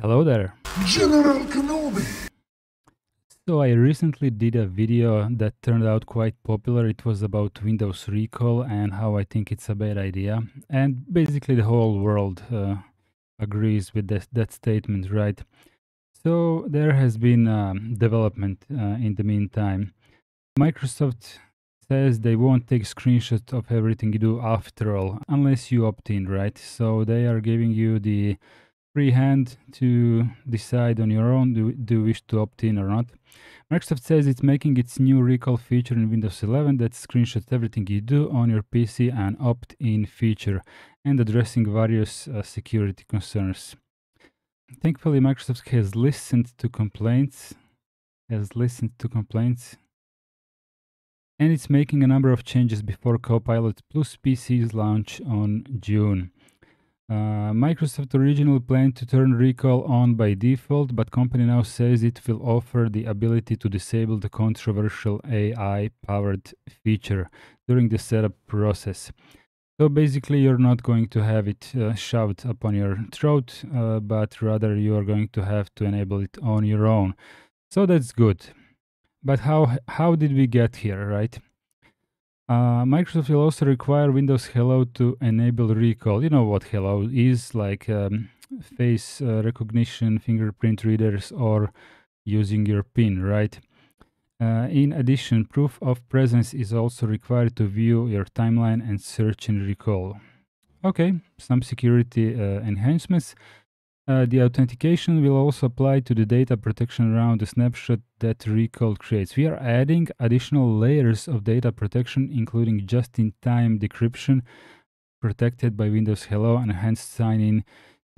Hello there. General Kenobi. So I recently did a video that turned out quite popular. It was about Windows Recall and how I think it's a bad idea. And basically the whole world uh, agrees with that, that statement, right? So there has been um, development uh, in the meantime. Microsoft says they won't take screenshots of everything you do after all, unless you opt in, right? So they are giving you the free hand to decide on your own do, do you wish to opt in or not. Microsoft says it's making its new recall feature in Windows 11 that screenshots everything you do on your PC and opt in feature and addressing various uh, security concerns. Thankfully, Microsoft has listened to complaints, has listened to complaints, and it's making a number of changes before Copilot Plus PC's launch on June. Uh, Microsoft originally planned to turn recall on by default, but company now says it will offer the ability to disable the controversial AI-powered feature during the setup process. So basically, you're not going to have it uh, shoved upon your throat, uh, but rather you are going to have to enable it on your own. So that's good. But how how did we get here, right? Uh, Microsoft will also require Windows Hello to enable recall. You know what Hello is like um, face uh, recognition, fingerprint readers, or using your PIN, right? Uh, in addition, proof of presence is also required to view your timeline and search and recall. Okay, some security uh, enhancements. Uh, the authentication will also apply to the data protection around the snapshot that Recall creates. We are adding additional layers of data protection, including just-in-time decryption protected by Windows Hello and enhanced sign-in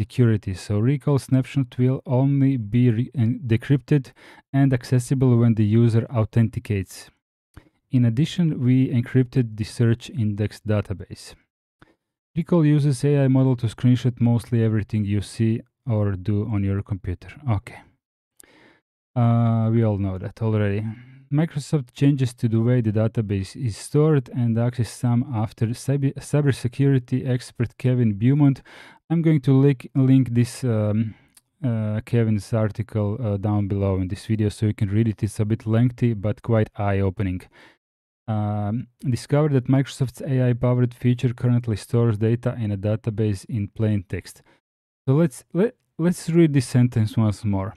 security. So Recall snapshot will only be decrypted and accessible when the user authenticates. In addition, we encrypted the search index database. Recall uses AI model to screenshot mostly everything you see or do on your computer. Okay. Uh, we all know that already. Microsoft changes to the way the database is stored and access some after cyber cybersecurity expert Kevin Beaumont. I'm going to link, link this um, uh, Kevin's article uh, down below in this video so you can read it. It's a bit lengthy but quite eye-opening. Um, discovered that Microsoft's AI-powered feature currently stores data in a database in plain text. So let's let, let's read this sentence once more.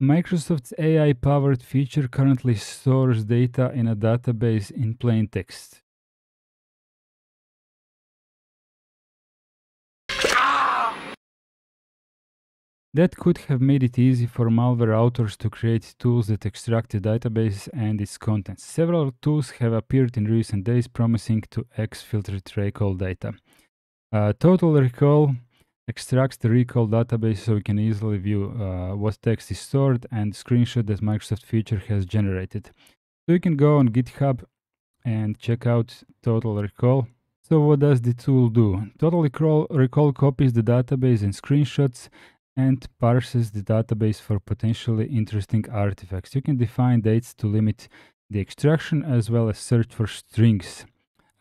Microsoft's AI-powered feature currently stores data in a database in plain text. That could have made it easy for malware authors to create tools that extract the database and its contents. Several tools have appeared in recent days promising to exfiltrate recall data. Uh, Total Recall extracts the recall database so we can easily view uh, what text is stored and screenshot that Microsoft feature has generated. So you can go on GitHub and check out Total Recall. So what does the tool do? Total Recall, recall copies the database and screenshots and parses the database for potentially interesting artifacts. You can define dates to limit the extraction as well as search for strings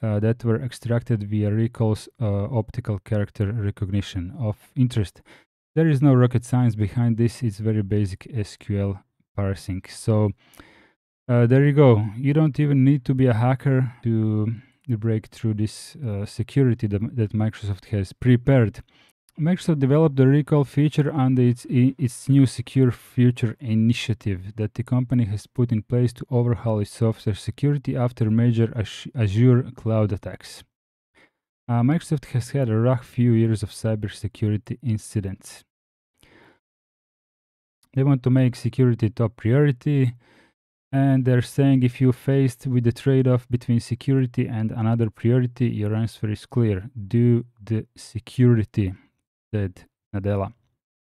uh, that were extracted via recall's uh, optical character recognition of interest. There is no rocket science behind this, it's very basic SQL parsing. So uh, there you go. You don't even need to be a hacker to break through this uh, security that, that Microsoft has prepared. Microsoft developed the recall feature under its, its new Secure Future initiative that the company has put in place to overhaul its software security after major Azure cloud attacks. Uh, Microsoft has had a rough few years of cybersecurity incidents. They want to make security top priority, and they're saying if you're faced with the trade-off between security and another priority, your answer is clear: do the security said Nadella.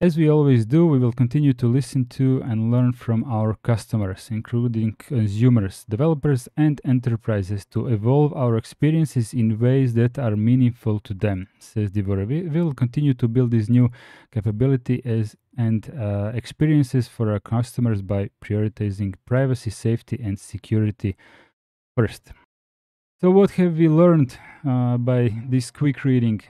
As we always do, we will continue to listen to and learn from our customers, including consumers, developers, and enterprises, to evolve our experiences in ways that are meaningful to them, says Davuluri. We will continue to build this new capability as and uh, experiences for our customers by prioritizing privacy, safety, and security first. So, what have we learned uh, by this quick reading?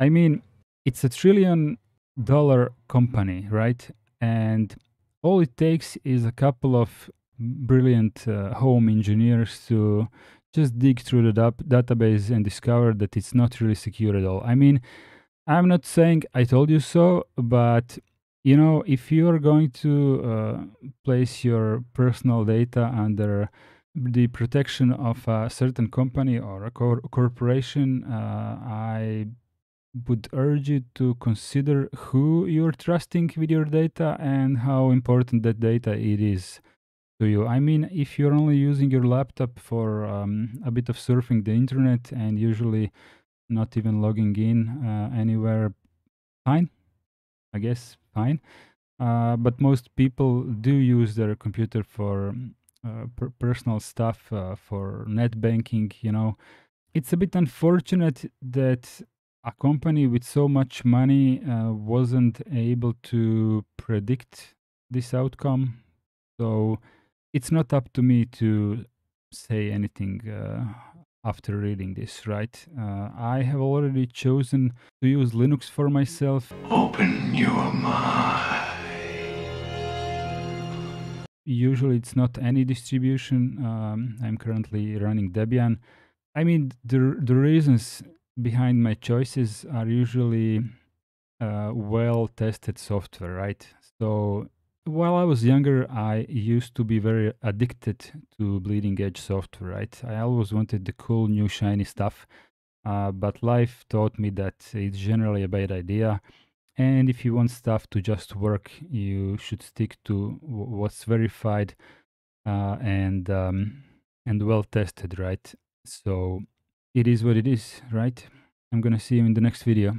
I mean, it's a trillion dollar company, right? And all it takes is a couple of brilliant uh, home engineers to just dig through the database and discover that it's not really secure at all. I mean, I'm not saying I told you so, but you know, if you're going to uh, place your personal data under the protection of a certain company or a cor- corporation, uh, I would urge you to consider who you're trusting with your data and how important that data it is to you. I mean, if you're only using your laptop for um, a bit of surfing the internet and usually not even logging in uh, anywhere, fine, I guess, fine. Uh, but most people do use their computer for uh, per- personal stuff, uh, for net banking, you know. It's a bit unfortunate that a company with so much money uh, wasn't able to predict this outcome. So it's not up to me to say anything uh, after reading this, right? Uh, I have already chosen to use Linux for myself. Open your mind. Usually it's not any distribution. Um, I'm currently running Debian. I mean, the, the reasons behind my choices are usually uh, well tested software, right? So while I was younger, I used to be very addicted to bleeding edge software, right? I always wanted the cool, new, shiny stuff. Uh, but life taught me that it's generally a bad idea. And if you want stuff to just work, you should stick to what's verified uh, and um, and well tested, right? So it is what it is, right? I'm gonna see you in the next video.